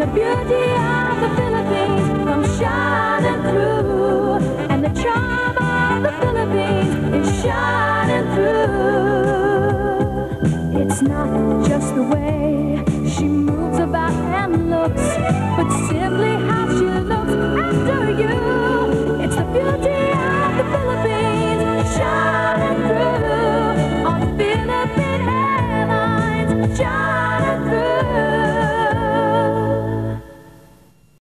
the beauty of the Philippines comes shining through. And the charm of the Philippines is shining through. It's not just the way